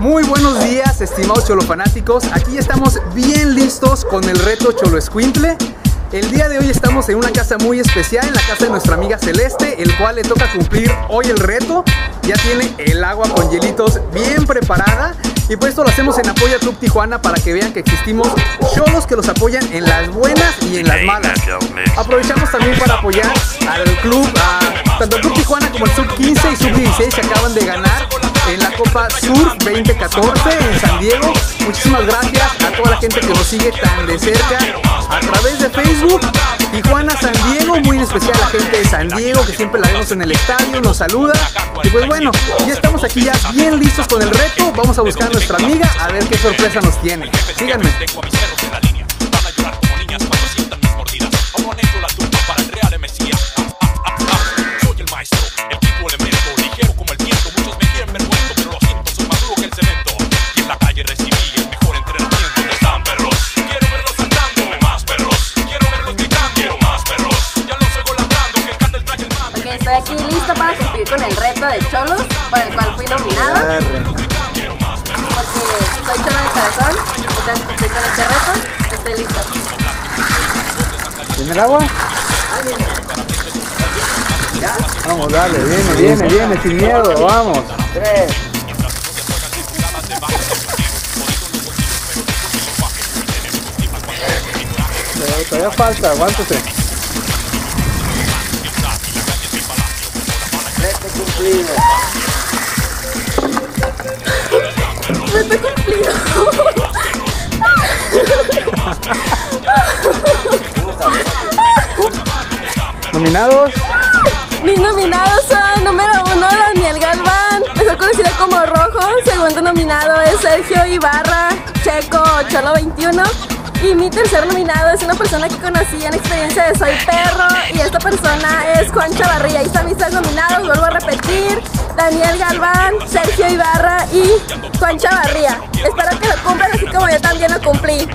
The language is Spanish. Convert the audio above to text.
Muy buenos días, estimados cholofanáticos. Aquí estamos bien listos con el reto Cholo Escuintle. El día de hoy estamos en una casa muy especial, en la casa de nuestra amiga Celeste, el cual le toca cumplir hoy el reto. Ya tiene el agua con hielitos bien preparada. Y pues esto lo hacemos en apoyo a Club Tijuana para que vean que existimos cholos que los apoyan en las buenas y en las malas. Aprovechamos también para apoyar al club, a, tanto al Club Tijuana como el Sub 15 y Sub 16 que acaban de ganar en la Copa Sur 2014 en San Diego. Muchísimas gracias a toda la gente que nos sigue tan de cerca a través de Facebook. Tijuana, San Diego, muy en especial la gente de San Diego que siempre la vemos en el estadio, nos saluda. Y pues bueno, ya estamos aquí ya bien listos con el reto. Vamos a buscar a nuestra amiga a ver qué sorpresa nos tiene. Síganme. Estoy aquí lista para cumplir con el reto de cholos por el cual fui nominado. Porque soy cholo de corazón, entonces cumplir con este reto, estoy lista. ¿Tiene el agua? Vamos, dale, viene, viene, viene, sin miedo, vamos. Tres. Todavía falta, aguántate. Cumplido. Reto cumplido. ¿Nominados? Mis nominados son número uno Daniel Galván, mejor conocido como Rojo. Segundo nominado es Sergio Ibarra, Checo Cholo 21. Y mi tercer nominado es una persona que conocí en experiencia de Soy Perro. Y esta persona es Juan Chavarría. Ahí están mis tres nominados. Daniel Galván, Sergio Ibarra y Juan Chavarría. Espero que lo cumplan así como yo también lo cumplí.